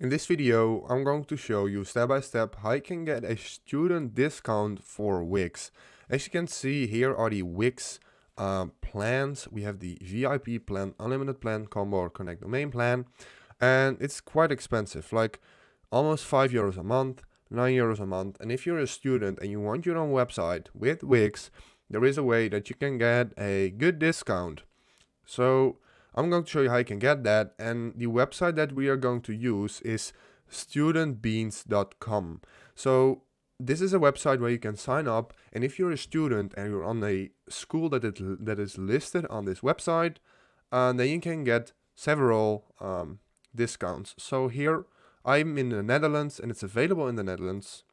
In this video, I'm going to show you step by step how you can get a student discount for Wix. As you can see, here are the Wix uh, plans. We have the VIP plan, unlimited plan, combo or connect domain plan. And it's quite expensive, like almost 5 euros a month, 9 euros a month. And if you're a student and you want your own website with Wix, there is a way that you can get a good discount. So I'm going to show you how you can get that and the website that we are going to use is studentbeans.com. So this is a website where you can sign up and if you're a student and you're on a school that, it, that is listed on this website, uh, then you can get several um, discounts. So here I'm in the Netherlands and it's available in the Netherlands.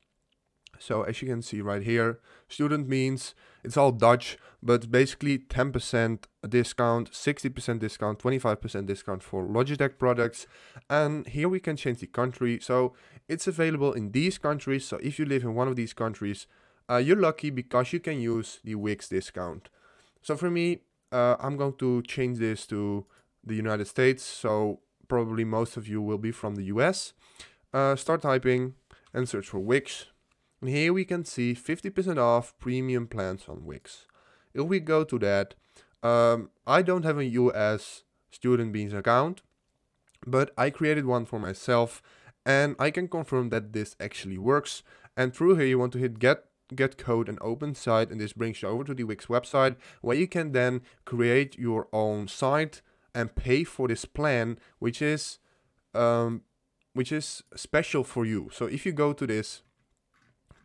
So as you can see right here, Student Beans it's all Dutch, but basically 10% discount, 60% discount, 25% discount for Logitech products. And here we can change the country. So it's available in these countries. So if you live in one of these countries, uh, you're lucky because you can use the Wix discount. So for me, uh, I'm going to change this to the United States. So probably most of you will be from the US. Uh, start typing and search for Wix. And here we can see 50% off premium plans on Wix. If we go to that, um, I don't have a US Student Beans account, but I created one for myself and I can confirm that this actually works. And through here you want to hit get get code and open site and this brings you over to the Wix website where you can then create your own site and pay for this plan which is um, which is special for you. So if you go to this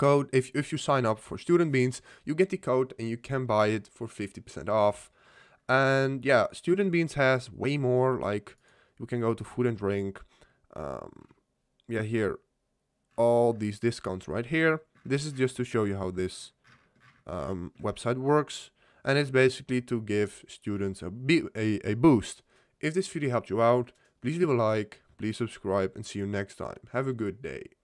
code. If, if you sign up for Student Beans, you get the code and you can buy it for 50% off. And yeah, Student Beans has way more, like you can go to food and drink. Um, yeah, here, all these discounts right here. This is just to show you how this um, website works. And it's basically to give students a, a, a boost. If this video helped you out, please leave a like, please subscribe and see you next time. Have a good day.